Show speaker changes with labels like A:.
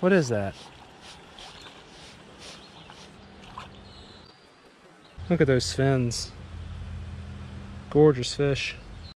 A: What is that? Look at those fins. Gorgeous fish.